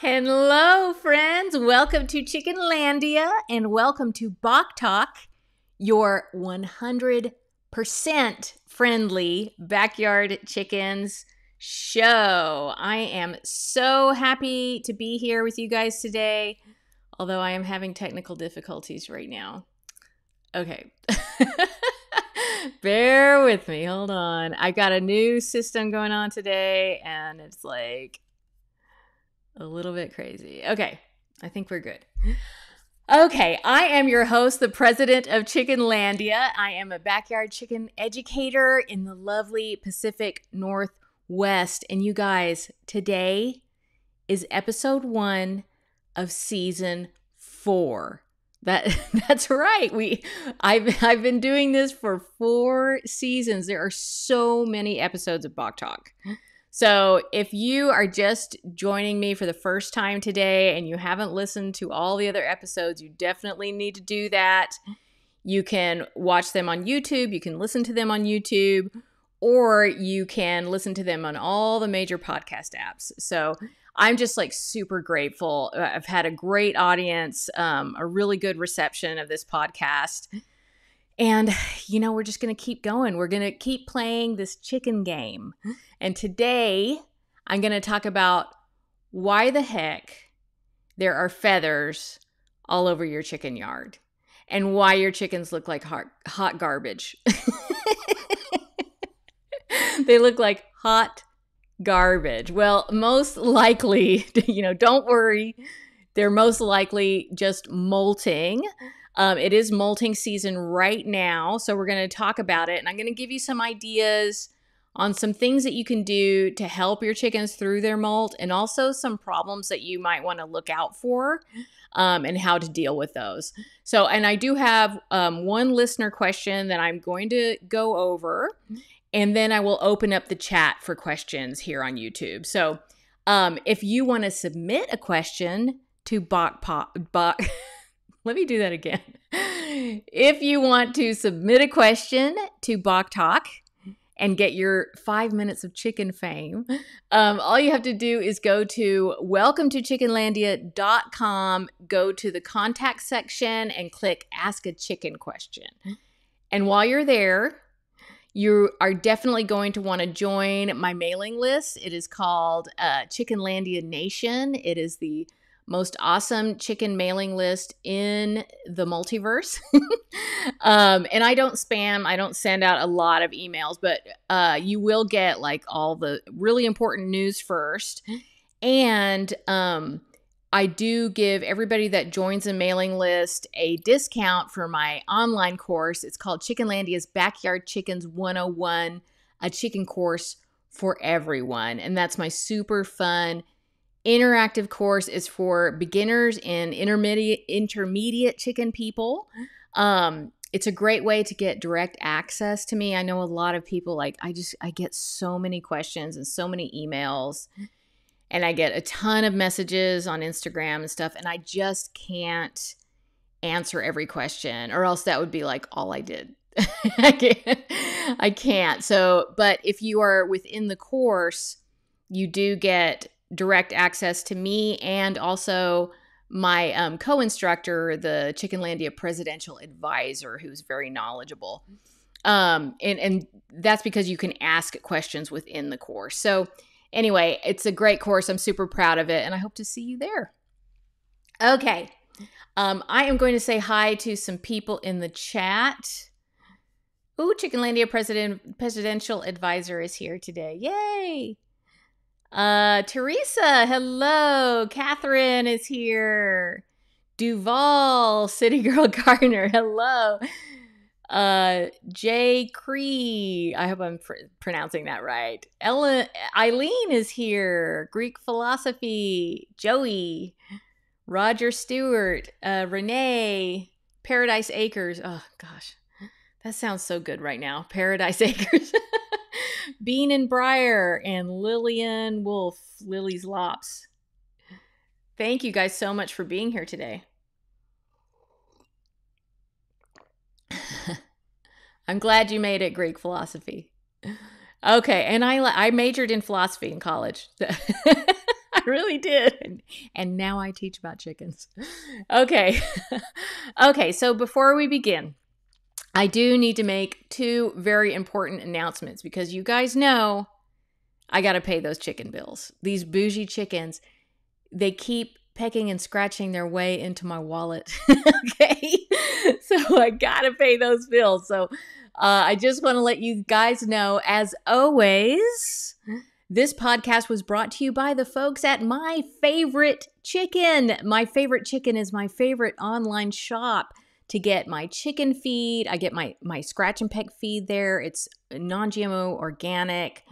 Hello, friends. Welcome to Chickenlandia and welcome to Bawk Tawk, your 100% friendly backyard chickens show. I am so happy to be here with you guys today, although I am having technical difficulties right now. Okay. Bear with me. Hold on. I got a new system going on today and it's like a little bit crazy. Okay, I think we're good. Okay, I am your host, the president of Chickenlandia. I am a backyard chicken educator in the lovely Pacific Northwest. And you guys, today is episode one of season four. That that's right. We I've I've been doing this for four seasons. There are so many episodes of Bawk Tawk. So, if you are just joining me for the first time today and you haven't listened to all the other episodes, you definitely need to do that. You can watch them on YouTube, you can listen to them on YouTube, or you can listen to them on all the major podcast apps. So, I'm just like super grateful. Uh, I've had a great audience, um, a really good reception of this podcast. And, you know, we're just going to keep going. We're going to keep playing this chicken game. And today, I'm going to talk about why the heck there are feathers all over your chicken yard and why your chickens look like hot, hot garbage. they look like hot garbage. Well, most likely, you know, don't worry. They're most likely just molting. Um, it is molting season right now. So we're going to talk about it and I'm going to give you some ideas on some things that you can do to help your chickens through their molt and also some problems that you might want to look out for um, and how to deal with those. So, and I do have um, one listener question that I'm going to go over and then I will open up the chat for questions here on YouTube. So, um, if you want to submit a question to Pop, Bok, let me do that again. If you want to submit a question to Bawk Tawk, and get your five minutes of chicken fame, um, all you have to do is go to welcome to chickenlandia.com, go to the contact section, and click ask a chicken question. And while you're there, you are definitely going to want to join my mailing list. It is called uh, Chickenlandia Nation. It is the most awesome chicken mailing list in the multiverse. um, and I don't spam, I don't send out a lot of emails, but uh, you will get like all the really important news first. And um, I do give everybody that joins a mailing list a discount for my online course. It's called Chickenlandia's Backyard Chickens 101, a chicken course for everyone. And that's my super fun interactive course is for beginners and intermediate intermediate chicken people. Um, it's a great way to get direct access to me. I know a lot of people like I just I get so many questions and so many emails and I get a ton of messages on Instagram and stuff and I just can't answer every question or else that would be like all I did. I can't. I can't. So, but if you are within the course, you do get direct access to me and also my um, co-instructor, the Chickenlandia presidential advisor, who's very knowledgeable. Um, and and that's because you can ask questions within the course. So anyway, it's a great course. I'm super proud of it, and I hope to see you there. Okay, um, I am going to say hi to some people in the chat. Ooh, Chickenlandia president presidential advisor is here today. Yay! Uh, Teresa, hello. Catherine is here. Duval, City Girl Gardner, hello. Uh, Jay Cree, I hope I'm pr- pronouncing that right. Ella, Eileen is here. Greek philosophy, Joey, Roger Stewart, uh, Renee, Paradise Acres. Oh gosh, that sounds so good right now. Paradise Acres. Bean and Briar, and Lillian Wolf, Lily's Lops. Thank you guys so much for being here today. I'm glad you made it Greek philosophy. Okay, and I I majored in philosophy in college. I really did. And, and now I teach about chickens. Okay. okay, so before we begin, I do need to make two very important announcements because you guys know I got to pay those chicken bills. These bougie chickens, they keep pecking and scratching their way into my wallet. okay. So I got to pay those bills. So uh, I just want to let you guys know, as always, this podcast was brought to you by the folks at My Favorite Chicken. My Favorite Chicken is my favorite online shop to get my chicken feed. I get my my scratch and peck feed there. It's non-GMO, organic,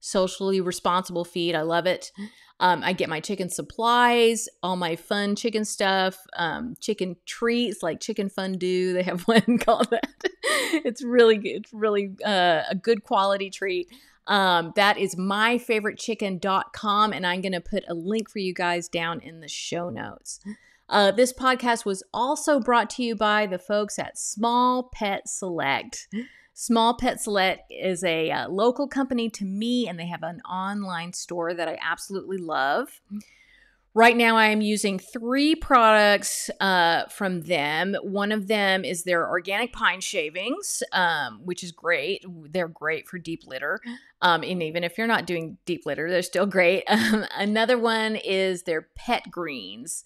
socially responsible feed. I love it. Um, I get my chicken supplies, all my fun chicken stuff, um, chicken treats like chicken fondue. They have one called that. it's really good. It's really uh, a good quality treat. Um, that is myfavoritechicken.com, and I'm going to put a link for you guys down in the show notes. Uh, this podcast was also brought to you by the folks at Small Pet Select. Small Pet Select is a uh, local company to me, and they have an online store that I absolutely love. Right now, I am using three products uh, from them. One of them is their organic pine shavings, um, which is great. They're great for deep litter. Um, and even if you're not doing deep litter, they're still great. Um, another one is their pet greens.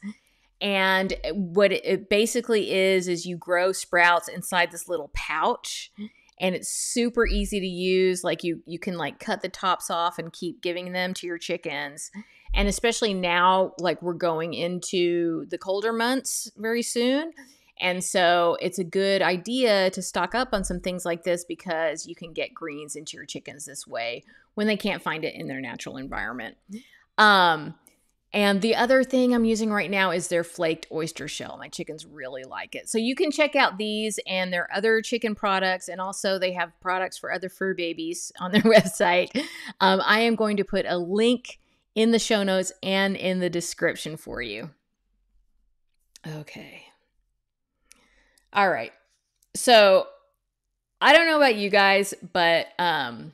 And what it basically is, is you grow sprouts inside this little pouch and it's super easy to use. Like you you can like cut the tops off and keep giving them to your chickens. And especially now like we're going into the colder months very soon. And so it's a good idea to stock up on some things like this because you can get greens into your chickens this way when they can't find it in their natural environment. Um and the other thing I'm using right now is their flaked oyster shell. My chickens really like it. So you can check out these and their other chicken products. And also, they have products for other fur babies on their website. Um, I am going to put a link in the show notes and in the description for you. Okay. All right. So I don't know about you guys, but um,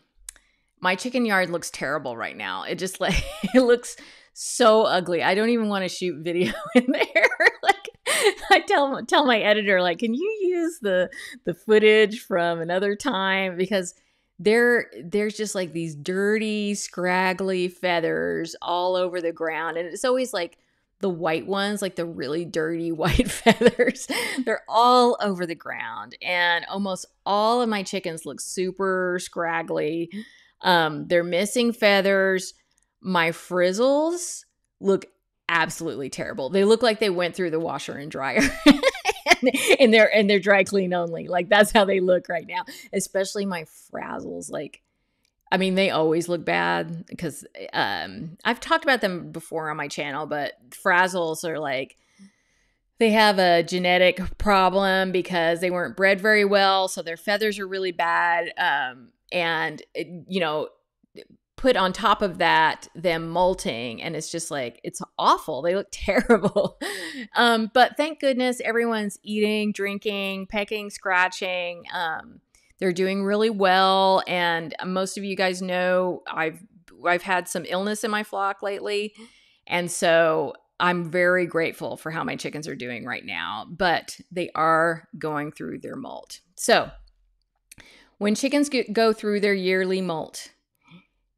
my chicken yard looks terrible right now. It just like, it looks so ugly. I don't even want to shoot video in there. like I tell tell my editor like, "Can you use the the footage from another time because there there's just like these dirty, scraggly feathers all over the ground and it's always like the white ones, like the really dirty white feathers, they're all over the ground. And almost all of my chickens look super scraggly. Um, they're missing feathers my frizzles look absolutely terrible. They look like they went through the washer and dryer. and they're and they're dry clean only. Like that's how they look right now. Especially my frazzles like I mean, they always look bad because um, I've talked about them before on my channel, but frazzles are like they have a genetic problem because they weren't bred very well, so their feathers are really bad. Um, and it, you know, put on top of that them molting and it's just like it's awful. They look terrible. Um, but thank goodness everyone's eating drinking pecking scratching. Um, they're doing really well and most of you guys know i've i've had some illness in my flock lately and so i'm very grateful for how my chickens are doing right now but they are going through their molt. So when chickens go through their yearly molt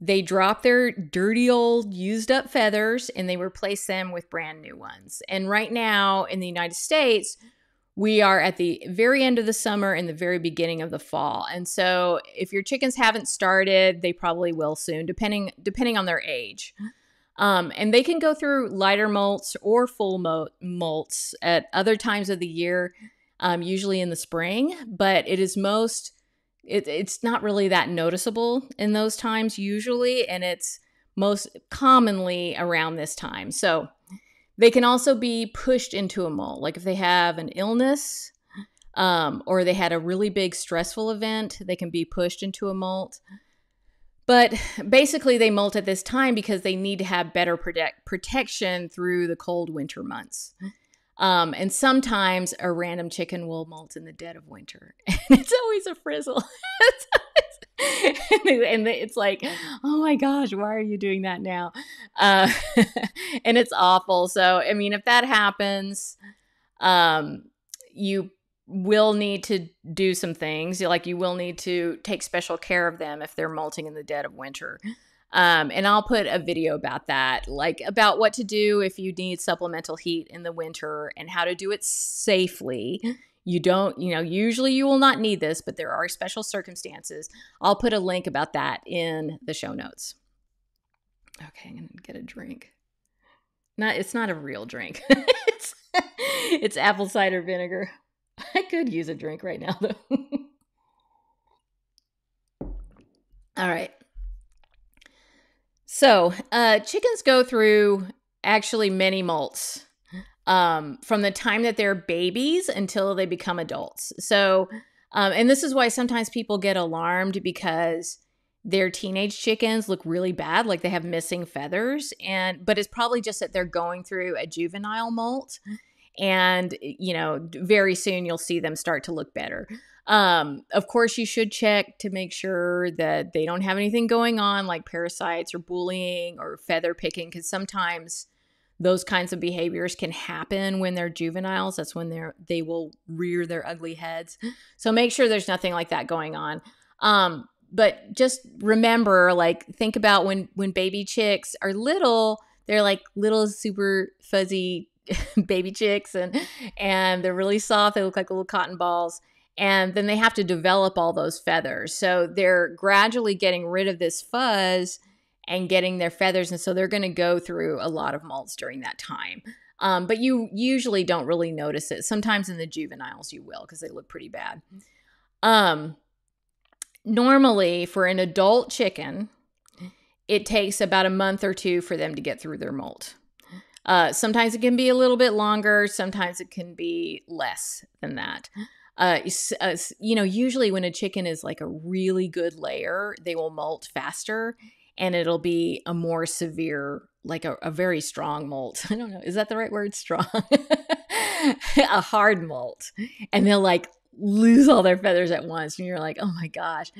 they drop their dirty old used up feathers and they replace them with brand new ones. And right now in the United States, we are at the very end of the summer and the very beginning of the fall. And so if your chickens haven't started, they probably will soon, depending depending on their age. Um, and they can go through lighter molts or full molts at other times of the year, um, usually in the spring. But it is most it, it's not really that noticeable in those times usually, and it's most commonly around this time. So they can also be pushed into a molt. Like if they have an illness um, or they had a really big stressful event, they can be pushed into a molt. But basically, they molt at this time because they need to have better protect- protection through the cold winter months. Um, and sometimes a random chicken will molt in the dead of winter. And it's always a frizzle. and it's like, oh my gosh, why are you doing that now? Uh, and it's awful. So, I mean, if that happens, um, you will need to do some things. Like you will need to take special care of them if they're molting in the dead of winter. Um, and I'll put a video about that, like about what to do if you need supplemental heat in the winter and how to do it safely. You don't, you know, usually you will not need this, but there are special circumstances. I'll put a link about that in the show notes. Okay, I'm gonna get a drink. Not, it's not a real drink. it's, it's apple cider vinegar. I could use a drink right now, though. All right. So, uh, chickens go through actually many molts um, from the time that they're babies until they become adults. So, um, and this is why sometimes people get alarmed because their teenage chickens look really bad, like they have missing feathers, and but it's probably just that they're going through a juvenile molt, and you know, very soon you'll see them start to look better. Um, of course, you should check to make sure that they don't have anything going on like parasites or bullying or feather picking, because sometimes those kinds of behaviors can happen when they're juveniles. That's when they're they will rear their ugly heads. So make sure there's nothing like that going on. Um, but just remember, like, think about when when baby chicks are little, they're like little super fuzzy baby chicks, and and they're really soft. They look like little cotton balls and then they have to develop all those feathers. So they're gradually getting rid of this fuzz and getting their feathers. And so they're going to go through a lot of molts during that time. Um, but you usually don't really notice it. Sometimes in the juveniles, you will because they look pretty bad. Um, normally, for an adult chicken, it takes about a month or two for them to get through their molt. Uh, sometimes it can be a little bit longer, sometimes it can be less than that uh, uh, you know, usually when a chicken is like a really good layer, they will molt faster and it'll be a more severe, like a, a very strong molt. I don't know. Is that the right word? Strong. a hard molt. And they'll like lose all their feathers at once. And you're like, oh my gosh.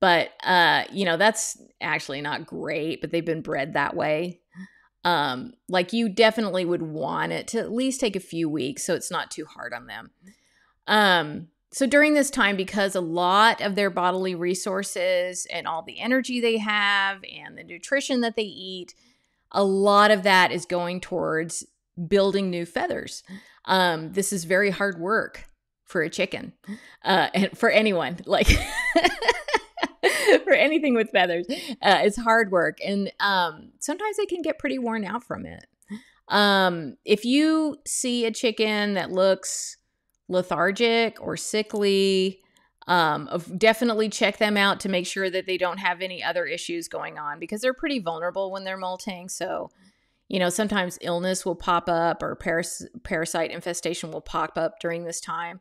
But, uh, you know, that's actually not great, but they've been bred that way. Um, like you definitely would want it to at least take a few weeks so it's not too hard on them. Um, so during this time, because a lot of their bodily resources and all the energy they have and the nutrition that they eat, a lot of that is going towards building new feathers. Um, this is very hard work for a chicken, uh, and for anyone like. for anything with feathers, uh, it's hard work, and um, sometimes they can get pretty worn out from it. Um, if you see a chicken that looks lethargic or sickly. Um, definitely check them out to make sure that they don't have any other issues going on because they're pretty vulnerable when they're molting. So, you know, sometimes illness will pop up or paras- parasite infestation will pop up during this time.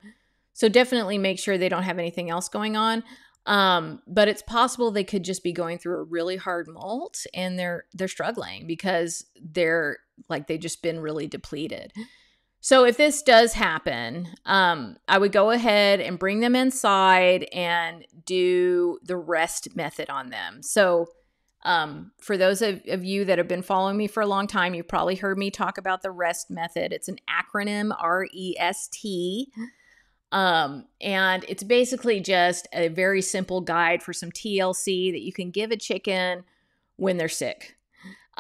So definitely make sure they don't have anything else going on. Um, but it's possible they could just be going through a really hard molt and they're they're struggling because they're like they've just been really depleted. So if this does happen, um, I would go ahead and bring them inside and do the rest method on them. So um, for those of, of, you that have been following me for a long time, you've probably heard me talk about the REST method. It's an acronym R E S T. Um, and it's basically just a very simple guide for some TLC that you can give a chicken when they're sick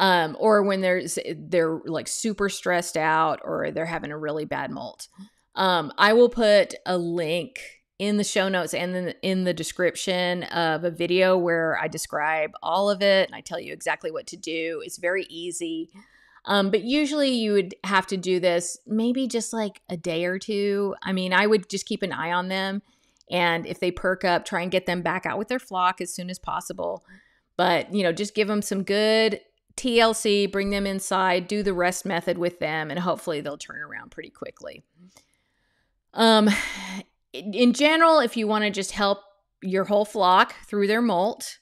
um, or when there's they're like super stressed out or they're having a really bad molt. Um, I will put a link in the show notes and then in the description of a video where I describe all of it and I tell you exactly what to do. It's very easy. Um, but usually you would have to do this maybe just like a day or two. I mean, I would just keep an eye on them. And if they perk up, try and get them back out with their flock as soon as possible. But, you know, just give them some good TLC, bring them inside, do the rest method with them, and hopefully they'll turn around pretty quickly. Um, in general, if you want to just help your whole flock through their molt,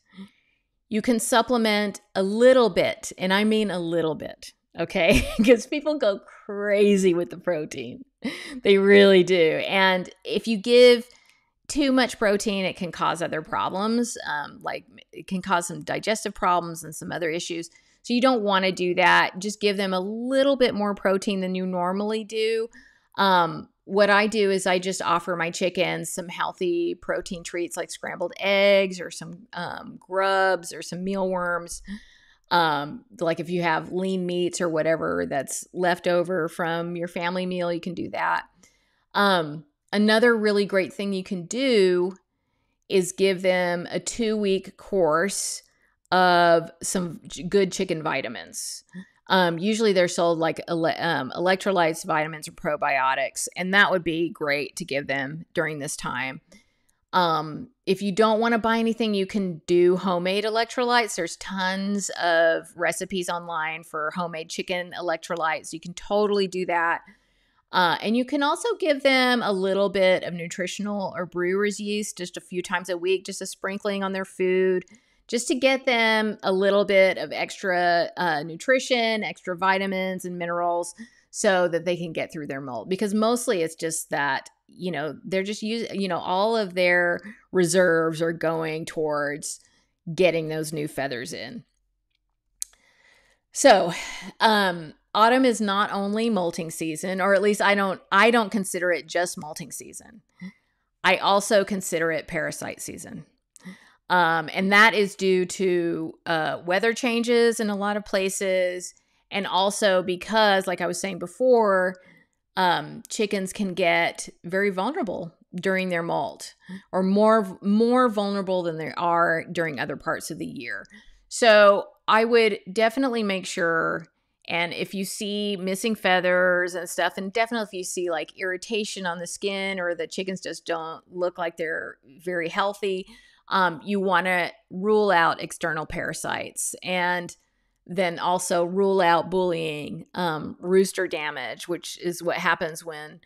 you can supplement a little bit, and I mean a little bit, okay? because people go crazy with the protein. They really do. And if you give too much protein, it can cause other problems. Um, like it can cause some digestive problems and some other issues. So you don't want to do that. Just give them a little bit more protein than you normally do. Um, what I do is I just offer my chickens some healthy protein treats like scrambled eggs or some um, grubs or some mealworms. Um, like if you have lean meats or whatever that's left over from your family meal, you can do that. Um, another really great thing you can do is give them a two week course of some good chicken vitamins. Um, usually they're sold like ele- um, electrolytes, vitamins, or probiotics, and that would be great to give them during this time. Um, if you don't want to buy anything, you can do homemade electrolytes. There's tons of recipes online for homemade chicken electrolytes. You can totally do that. Uh, and you can also give them a little bit of nutritional or brewer's yeast just a few times a week, just a sprinkling on their food, just to get them a little bit of extra uh, nutrition, extra vitamins and minerals so that they can get through their molt. Because mostly it's just that, you know, they're just using, you know, all of their reserves are going towards getting those new feathers in. So, um, autumn is not only molting season or at least i don't i don't consider it just molting season i also consider it parasite season um, and that is due to uh, weather changes in a lot of places. And also because like i was saying before um, chickens can get very vulnerable during their molt or more more vulnerable than they are during other parts of the year. So i would definitely make sure and if you see missing feathers and stuff, and definitely if you see like irritation on the skin or the chickens just don't look like they're very healthy, um, you want to rule out external parasites and then also rule out bullying, um, rooster damage, which is what happens when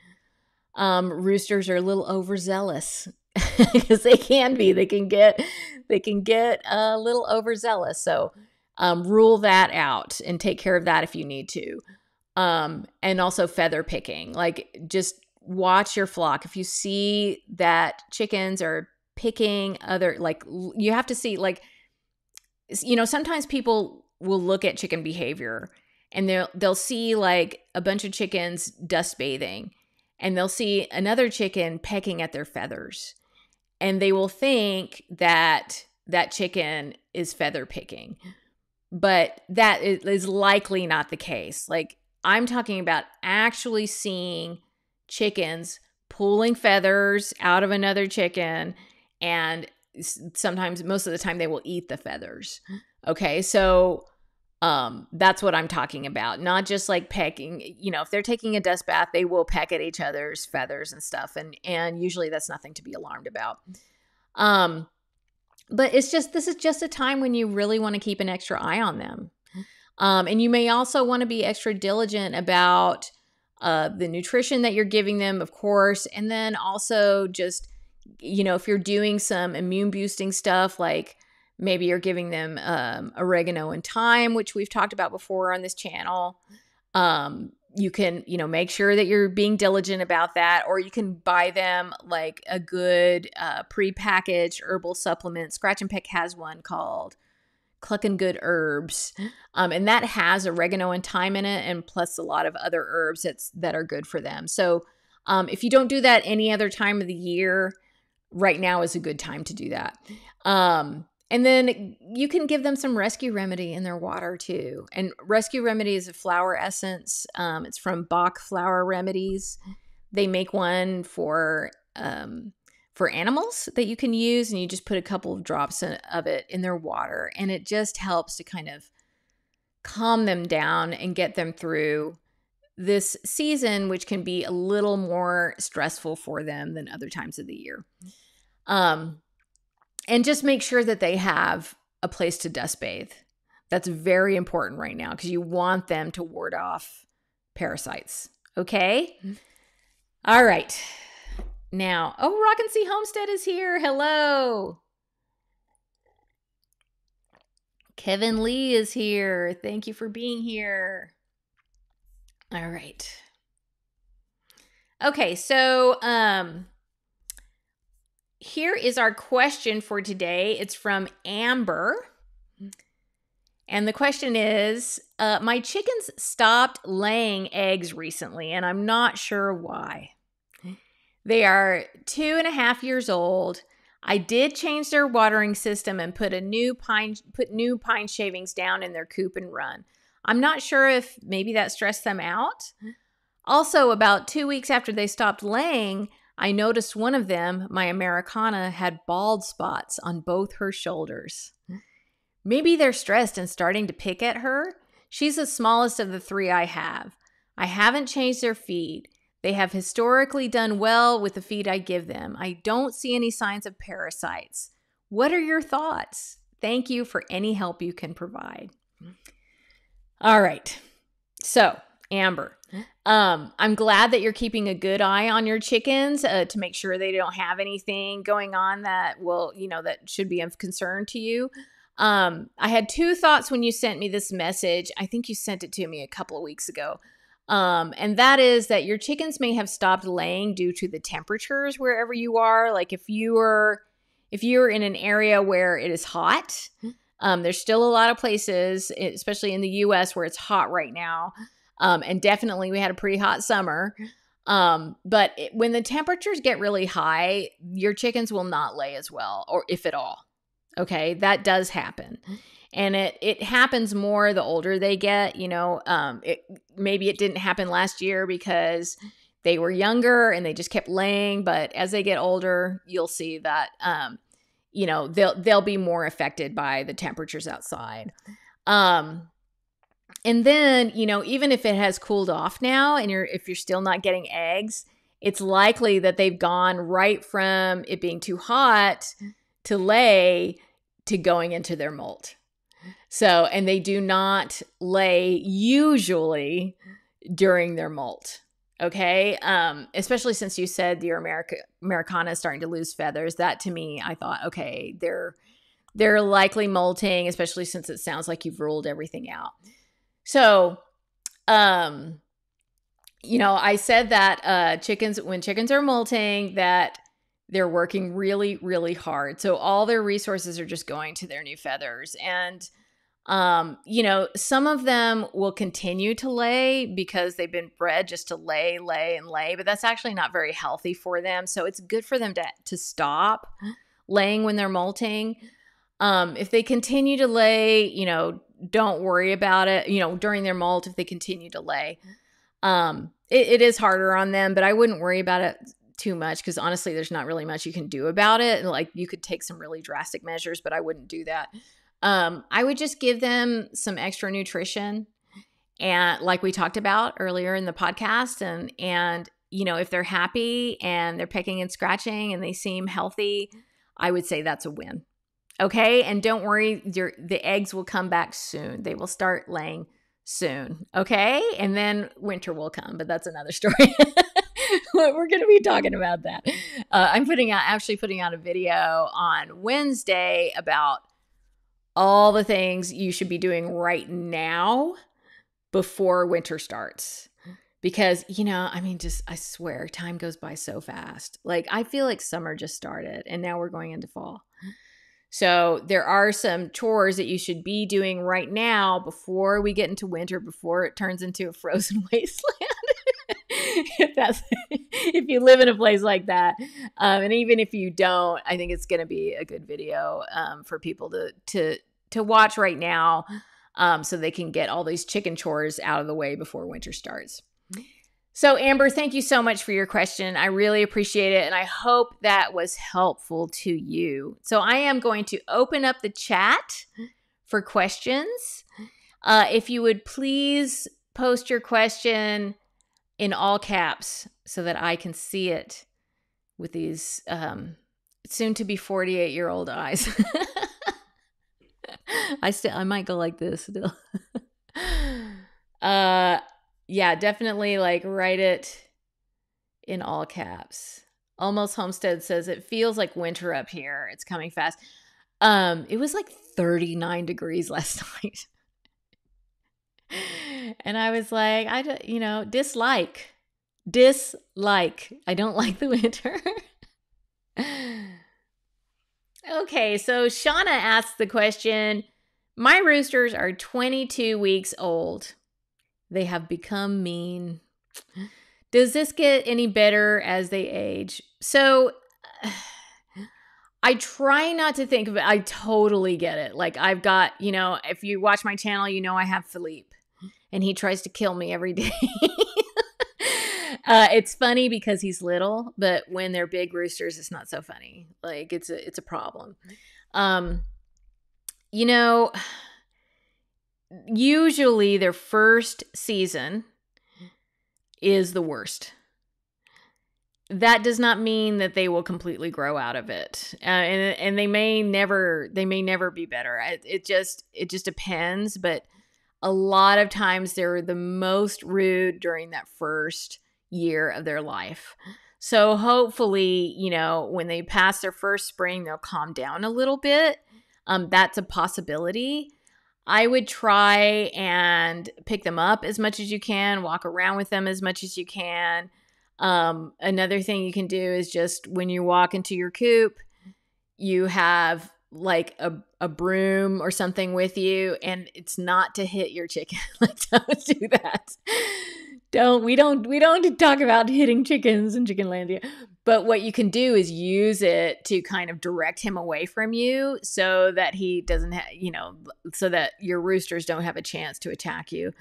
um, roosters are a little overzealous because they can be. They can get they can get a little overzealous. So um, rule that out and take care of that if you need to. Um, and also feather picking. Like just watch your flock. If you see that chickens are picking other, like you have to see, like, you know, sometimes people will look at chicken behavior and they'll they'll see like a bunch of chickens dust bathing and they'll see another chicken pecking at their feathers and they will think that that chicken is feather picking but that is likely not the case. Like I'm talking about actually seeing chickens pulling feathers out of another chicken and sometimes most of the time they will eat the feathers. Okay? So um that's what I'm talking about. Not just like pecking, you know, if they're taking a dust bath, they will peck at each other's feathers and stuff and and usually that's nothing to be alarmed about. Um but it's just this is just a time when you really want to keep an extra eye on them um, and you may also want to be extra diligent about uh, the nutrition that you're giving them of course and then also just you know if you're doing some immune boosting stuff like maybe you're giving them um, oregano and thyme which we've talked about before on this channel um, you can you know make sure that you're being diligent about that or you can buy them like a good uh, pre-packaged herbal supplement. Scratch and Peck has one called clucking good herbs um, and that has oregano and thyme in it and plus a lot of other herbs that's that are good for them. So um, if you don't do that any other time of the year right now is a good time to do that um, and then you can give them some rescue remedy in their water too. And rescue remedy is a flower essence. Um, it's from Bach Flower Remedies. They make one for um, for animals that you can use, and you just put a couple of drops of it in their water, and it just helps to kind of calm them down and get them through this season, which can be a little more stressful for them than other times of the year. Um, and just make sure that they have a place to dust bathe. That's very important right now because you want them to ward off parasites. Okay? Mm-hmm. All right. Now, oh, Rock and See Homestead is here. Hello. Kevin Lee is here. Thank you for being here. All right. Okay, so um here is our question for today. It's from Amber. And the question is uh, My chickens stopped laying eggs recently, and I'm not sure why. They are two and a half years old. I did change their watering system and put a new pine put new pine shavings down in their coop and run. I'm not sure if maybe that stressed them out. Mm-hmm. Also, about two weeks after they stopped laying, I noticed one of them, my Americana, had bald spots on both her shoulders. Mm-hmm. Maybe they're stressed and starting to pick at her. She's the smallest of the three I have. I haven't changed their feed. They have historically done well with the feed I give them. I don't see any signs of parasites. What are your thoughts? Thank you for any help you can provide. Mm-hmm. All right. So, Amber, um, I'm glad that you're keeping a good eye on your chickens uh, to make sure they don't have anything going on that will, you know, that should be of concern to you. Um, I had two thoughts when you sent me this message. I think you sent it to me a couple of weeks ago. Um, and that is that your chickens may have stopped laying due to the temperatures wherever you are. Like if you are if you're in an area where it is hot, um, there's still a lot of places, especially in the U.S., where it's hot right now. Um, and definitely, we had a pretty hot summer. Um, but it, when the temperatures get really high, your chickens will not lay as well, or if at all. Okay, that does happen. And it it happens more the older they get, you know, um it maybe it didn't happen last year because they were younger and they just kept laying, but as they get older, you'll see that um you know, they'll they'll be more affected by the temperatures outside. Um and then, you know, even if it has cooled off now and you're if you're still not getting eggs, it's likely that they've gone right from it being too hot to lay to going into their molt. So, and they do not lay usually during their molt. Okay. Um, especially since you said your America Americana is starting to lose feathers. That to me, I thought, okay, they're they're likely molting, especially since it sounds like you've ruled everything out. So, um, you know, I said that uh chickens when chickens are molting, that they're working really, really hard. So all their resources are just going to their new feathers. And, um, you know, some of them will continue to lay because they've been bred just to lay, lay, and lay, but that's actually not very healthy for them. So it's good for them to, to stop laying when they're molting. Um, if they continue to lay, you know, don't worry about it. You know, during their molt, if they continue to lay, um, it, it is harder on them, but I wouldn't worry about it too much because honestly, there's not really much you can do about it. Like you could take some really drastic measures, but I wouldn't do that. Um, I would just give them some extra nutrition and like we talked about earlier in the podcast and and you know if they're happy and they're picking and scratching and they seem healthy i would say that's a win. Okay? And don't worry your the eggs will come back soon. They will start laying soon. Okay? And then winter will come but that's another story. We're going to be talking about that. Uh, I'm putting out actually putting out a video on Wednesday about all the things you should be doing right now before winter starts. Because, you know, I mean, just, I swear, time goes by so fast. Like, I feel like summer just started and now we're going into fall. So, there are some chores that you should be doing right now before we get into winter, before it turns into a frozen wasteland. if that's if you live in a place like that um, and even if you don't i think it's going to be a good video um, for people to to to watch right now um, so they can get all these chicken chores out of the way before winter starts. So amber thank you so much for your question. I really appreciate it and i hope that was helpful to you. So i am going to open up the chat for questions. Uh, if you would please post your question in all caps so that I can see it with these um, soon to be 48 year old eyes. I still I might go like this still. uh yeah, definitely like write it in all caps. Almost Homestead says it feels like winter up here. It's coming fast. Um it was like 39 degrees last night and I was like, I, you know, dislike, dislike. I don't like the winter. okay, so Shauna asks the question My roosters are 22 weeks old. They have become mean. Does this get any better as they age? So I try not to think of it. I totally get it. Like I've got, you know, if you watch my channel, you know I have Philippe and he tries to kill me every day. uh, it's funny because he's little, but when they're big roosters, it's not so funny. Like it's a it's a problem. Um, you know, usually their first season is the worst. That does not mean that they will completely grow out of it, uh, and and they may never they may never be better. It, it just it just depends, but a lot of times they're the most rude during that first year of their life. So hopefully, you know, when they pass their first spring, they'll calm down a little bit. Um, that's a possibility. I would try and pick them up as much as you can, walk around with them as much as you can. Um, another thing you can do is just when you walk into your coop, you have like a, a broom or something with you and it's not to hit your chicken. Like don't do that. Don't we don't we don't talk about hitting chickens in chickenlandia. But what you can do is use it to kind of direct him away from you so that he doesn't have you know so that your roosters don't have a chance to attack you.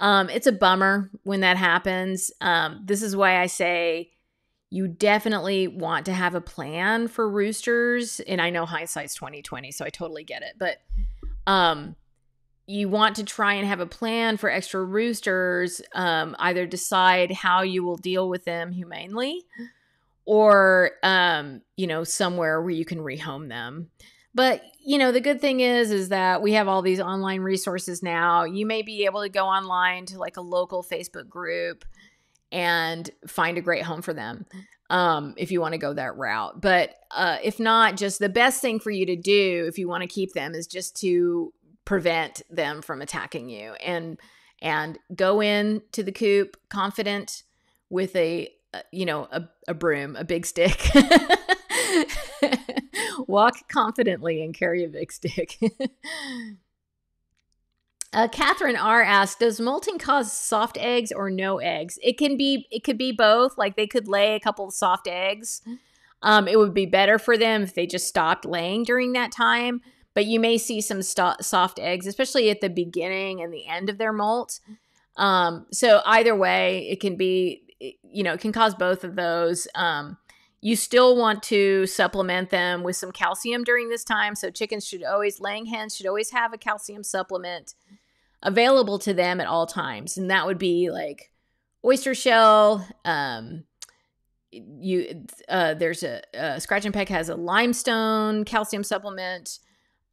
Um, it's a bummer when that happens. Um, this is why i say you definitely want to have a plan for roosters and i know hindsight's 2020 so i totally get it but um you want to try and have a plan for extra roosters um either decide how you will deal with them humanely or um you know somewhere where you can rehome them. But you know the good thing is is that we have all these online resources now. You may be able to go online to like a local facebook group and find a great home for them um, if you want to go that route. But uh, if not, just the best thing for you to do if you want to keep them is just to prevent them from attacking you and and go in to the coop confident with a uh, you know a, a broom a big stick walk confidently and carry a big stick Uh, Catherine R asked, "Does molting cause soft eggs or no eggs? It can be. It could be both. Like they could lay a couple of soft eggs. Um, it would be better for them if they just stopped laying during that time. But you may see some st- soft eggs, especially at the beginning and the end of their molt. Um, so either way, it can be. You know, it can cause both of those. Um, you still want to supplement them with some calcium during this time. So chickens should always, laying hens should always have a calcium supplement available to them at all times. And that would be like oyster shell. Um, you uh, there's a, scratch and peck has a limestone calcium supplement.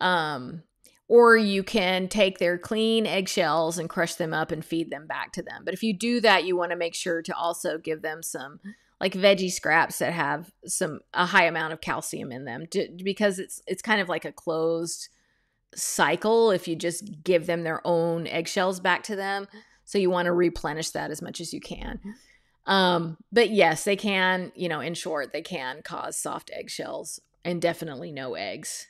Um, or you can take their clean eggshells and crush them up and feed them back to them. But if you do that, you want to make sure to also give them some like veggie scraps that have some a high amount of calcium in them because it's it's kind of like a closed cycle if you just give them their own eggshells back to them. So you want to replenish that as much as you can. Um but yes they can you know in short they can cause soft eggshells and definitely no eggs.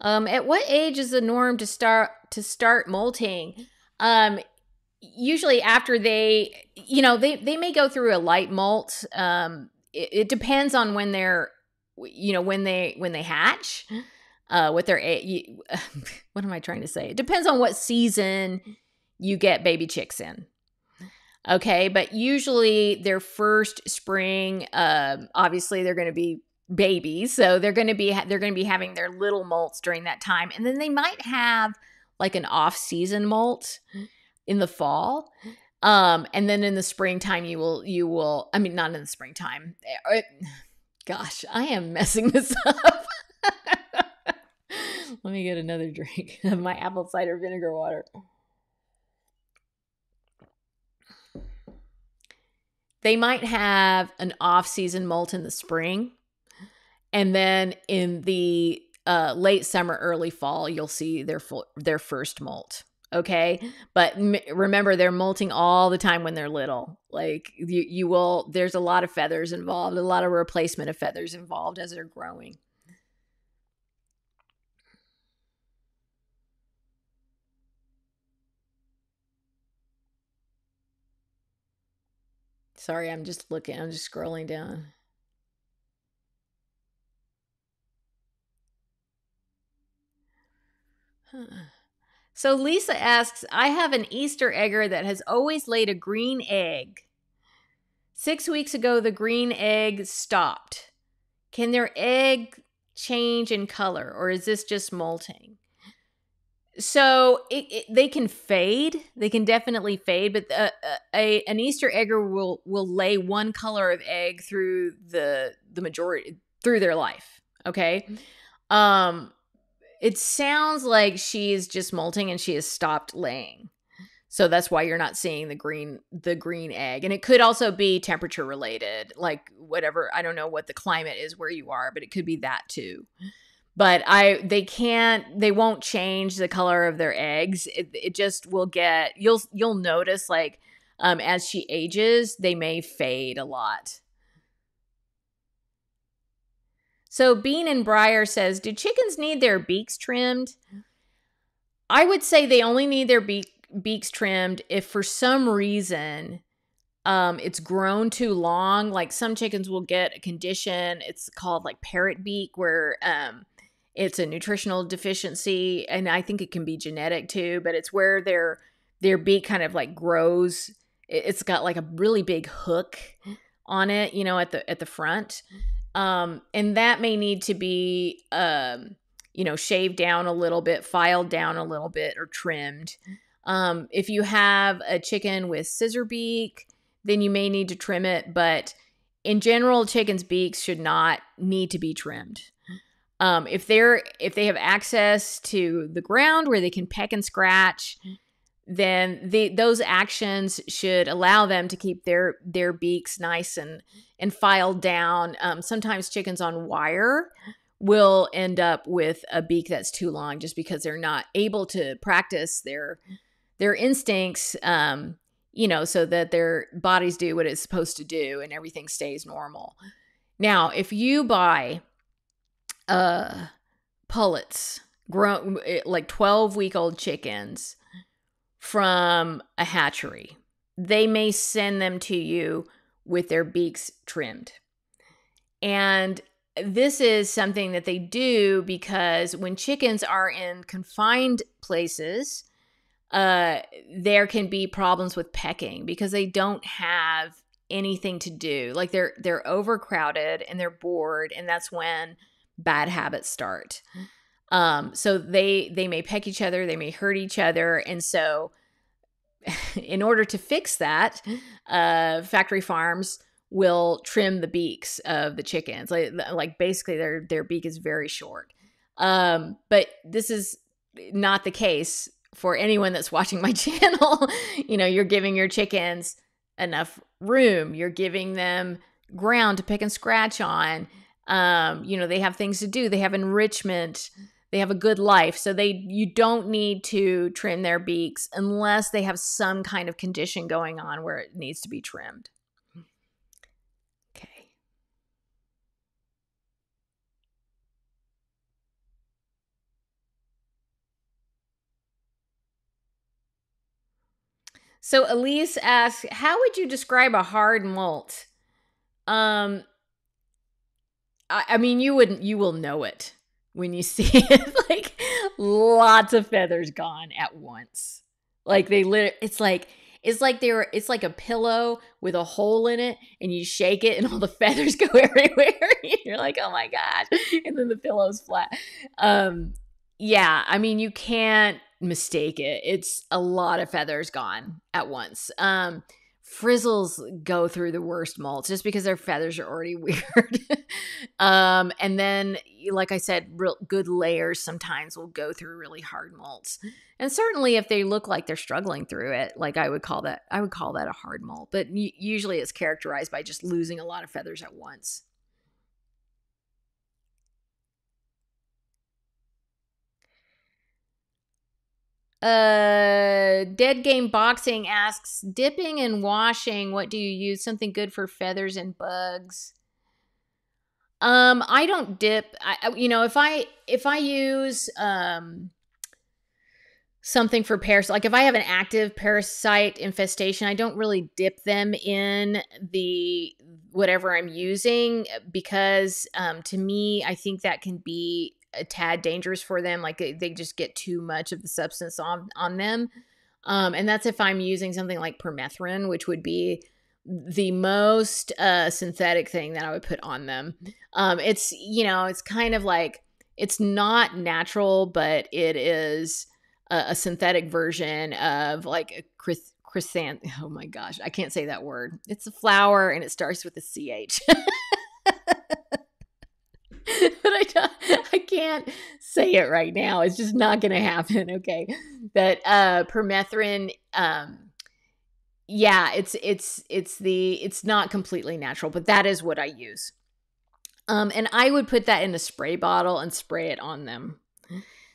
Um at what age is the norm to start to start molting? Um usually after they you know they they may go through a light molt um it, it depends on when they're you know when they when they hatch uh what their what am i trying to say? It depends on what season you get baby chicks in. Okay but usually their first spring uh, obviously they're going to be babies so they're going to be they're going to be having their little molts during that time and then they might have like an off season molt in the fall um and then in the springtime you will you will i mean not in the springtime. It, gosh i am messing this up. Let me get another drink of my apple cider vinegar water. They might have an off season molt in the spring and then in the uh, late summer, early fall, you'll see their full, their first molt. Okay, but m- remember they're molting all the time when they're little. Like you, you will. There's a lot of feathers involved, a lot of replacement of feathers involved as they're growing. Sorry, I'm just looking. I'm just scrolling down. So Lisa asks, I have an Easter egger that has always laid a green egg. Six weeks ago, the green egg stopped. Can their egg change in color, or is this just molting? So it, it, they can fade. They can definitely fade, but uh, uh, a an Easter egger will will lay one color of egg through the the majority through their life. Okay, um, it sounds like she's just molting and she has stopped laying. So that's why you're not seeing the green the green egg. And it could also be temperature related, like whatever, I don't know what the climate is where you are, but it could be that too. But I they can't they won't change the color of their eggs. It, it just will get you'll you'll notice like um as she ages, they may fade a lot. So Bean and Briar says, "Do chickens need their beaks trimmed?" I would say they only need their beak, beaks trimmed if for some reason um, it's grown too long. Like some chickens will get a condition, it's called like parrot beak, where um, it's a nutritional deficiency, and I think it can be genetic too. But it's where their their beak kind of like grows. It's got like a really big hook on it, you know, at the at the front um, and that may need to be, um, you know, shaved down a little bit, filed down a little bit, or trimmed. Um, if you have a chicken with scissor beak, then you may need to trim it. But in general, chickens' beaks should not need to be trimmed. Um, if they're if they have access to the ground where they can peck and scratch, then the those actions should allow them to keep their their beaks nice and and filed down. Um, sometimes chickens on wire will end up with a beak that's too long just because they're not able to practice their their instincts um, you know so that their bodies do what it's supposed to do and everything stays normal now if you buy uh pullets grown eh, like 12 week old chickens from a hatchery. They may send them to you with their beaks trimmed. And this is something that they do because when chickens are in confined places, uh, there can be problems with pecking because they don't have anything to do. Like they're they're overcrowded and they're bored, and that's when bad habits start. Um, so they they may peck each other, they may hurt each other, and so in order to fix that, uh, factory farms will trim the beaks of the chickens. Like, like basically, their their beak is very short. Um, but this is not the case for anyone that's watching my channel. you know, you're giving your chickens enough room. You're giving them ground to pick and scratch on. Um, you know, they have things to do. They have enrichment they have a good life so they you don't need to trim their beaks unless they have some kind of condition going on where it needs to be trimmed. Okay. So elise asks how would you describe a hard molt? Um I, I mean you wouldn't you will know it when you see it like lots of feathers gone at once. Like they lit it's like it's like they were it's like a pillow with a hole in it and you shake it and all the feathers go everywhere you're like oh my gosh and then the pillow's flat. Um yeah i mean you can't mistake it. It's a lot of feathers gone at once. Um frizzles go through the worst molts just because their feathers are already weird. um, and then, like I said, real good layers sometimes will go through really hard molts. And certainly, if they look like they're struggling through it, like I would call that, I would call that a hard molt. But usually, it's characterized by just losing a lot of feathers at once. Uh, Dead Game Boxing asks, dipping and washing, what do you use? Something good for feathers and bugs. Um, I don't dip. I, you know, if I if I use um something for parasites, like if I have an active parasite infestation, I don't really dip them in the whatever I'm using because um, to me, I think that can be a tad dangerous for them. Like they, they just get too much of the substance on on them. Um, and that's if I'm using something like permethrin, which would be the most uh, synthetic thing that I would put on them. Um, it's you know it's kind of like it's not natural, but it is a, a synthetic version of like a chrysanth. Chrysanth. Oh my gosh, I can't say that word. It's a flower and it starts with a ch. but I I can't say it right now. It's just not going to happen. Okay, that uh, permethrin. Um, yeah, it's it's it's the it's not completely natural, but that is what I use. Um, and I would put that in a spray bottle and spray it on them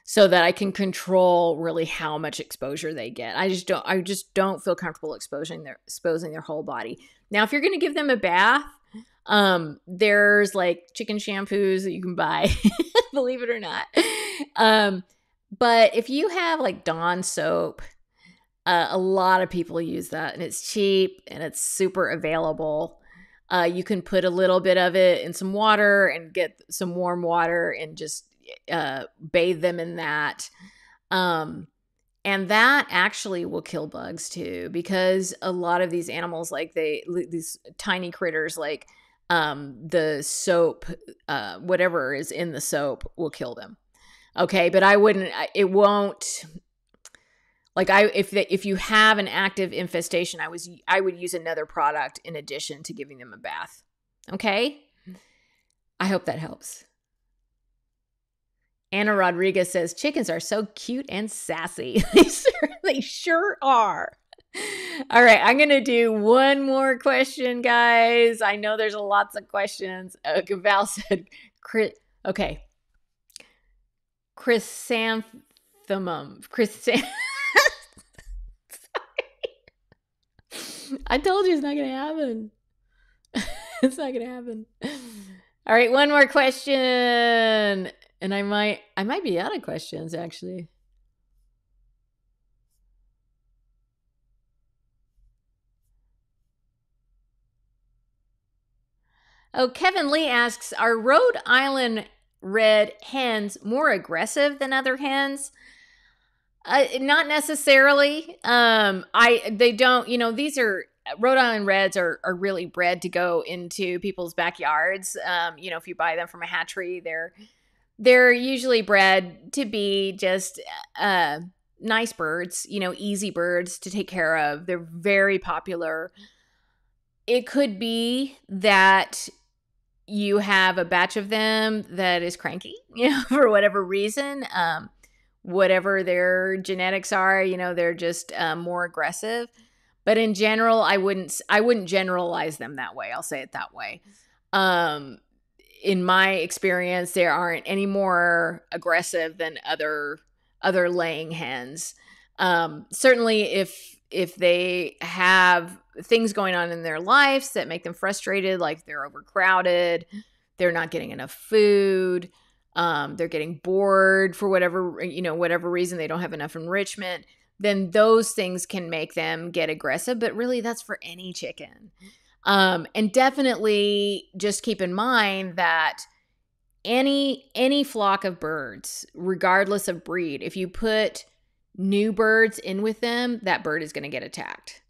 so that I can control really how much exposure they get. I just don't I just don't feel comfortable exposing their exposing their whole body. Now, if you're going to give them a bath, um, there's like chicken shampoos that you can buy, believe it or not. Um, but if you have like Dawn soap, uh, a lot of people use that, and it's cheap and it's super available. Uh, you can put a little bit of it in some water and get some warm water and just uh, bathe them in that. Um, and that actually will kill bugs too, because a lot of these animals, like they, these tiny critters, like um, the soap, uh, whatever is in the soap will kill them. Okay, but I wouldn't. It won't. Like I, if the, if you have an active infestation, I was I would use another product in addition to giving them a bath. Okay, I hope that helps. Anna Rodriguez says chickens are so cute and sassy. they, sure, are. All right, I'm gonna do one more question, guys. I know there's lots of questions. Uh, Val said, "Okay, Chris, chrysanthemum, chrysanthemum." I told you it's not gonna happen. it's not gonna happen. All right, one more question, and I might, I might be out of questions actually. Oh, Kevin Lee asks Are Rhode Island red hens more aggressive than other hens? Uh, not necessarily. Um, I they don't. You know, these are Rhode Island Reds are are really bred to go into people's backyards. Um, you know, if you buy them from a hatchery, they're they're usually bred to be just uh nice birds. You know, easy birds to take care of. They're very popular. It could be that you have a batch of them that is cranky, you know, for whatever reason, um, whatever their genetics are, you know, they're just um, more aggressive. But in general, I wouldn't I wouldn't generalize them that way. I'll say it that way. Um, in my experience, there aren't any more aggressive than other other laying hens. Um, certainly, if if they have things going on in their lives that make them frustrated, like they're overcrowded, they're not getting enough food, um, they're getting bored for whatever you know whatever reason they don't have enough enrichment, then those things can make them get aggressive. But really, that's for any chicken. Um, and definitely just keep in mind that any any flock of birds, regardless of breed, if you put new birds in with them, that bird is going to get attacked.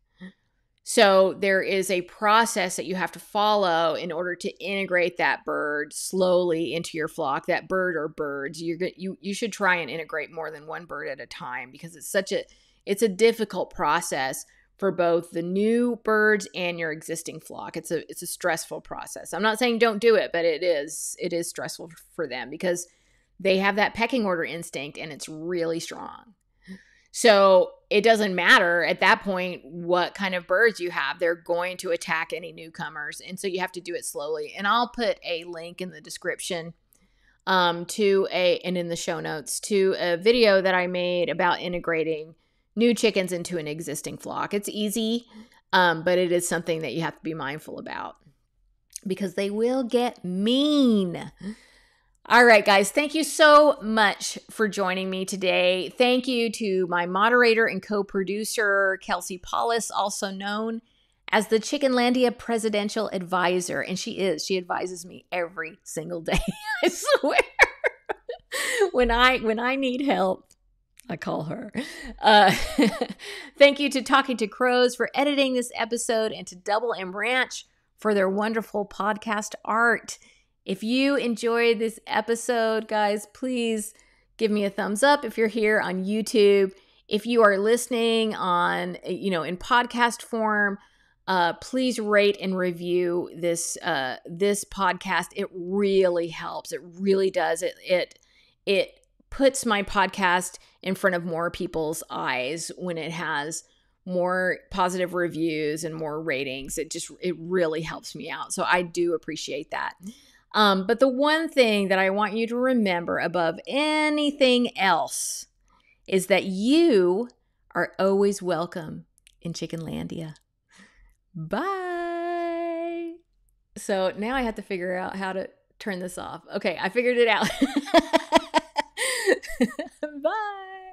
So there is a process that you have to follow in order to integrate that bird slowly into your flock. That bird or birds, you're you you should try and integrate more than one bird at a time because it's such a it's a difficult process for both the new birds and your existing flock. It's a it's a stressful process. I'm not saying don't do it, but it is it is stressful for them because they have that pecking order instinct and it's really strong. So it doesn't matter at that point what kind of birds you have. They're going to attack any newcomers. And so you have to do it slowly. And I'll put a link in the description um, to a and in the show notes to a video that I made about integrating new chickens into an existing flock. It's easy, um, but it is something that you have to be mindful about because they will get mean. All right, guys, thank you so much for joining me today. Thank you to my moderator and co producer, Kelsey Paulus, also known as the Chickenlandia presidential advisor. And she is, she advises me every single day. I swear. when I when I need help, I call her. Uh, thank you to Talking to Crows for editing this episode and to Double M Ranch for their wonderful podcast art. If you enjoyed this episode, guys, please give me a thumbs up if you're here on YouTube. If you are listening on, you know, in podcast form, uh, please rate and review this uh, this podcast. It really helps. It really does. It it it puts my podcast in front of more people's eyes when it has more positive reviews and more ratings. It just it really helps me out. So I do appreciate that. Um, but the one thing that I want you to remember above anything else is that you are always welcome in Chickenlandia. Bye. So now I have to figure out how to turn this off. Okay, I figured it out. Bye.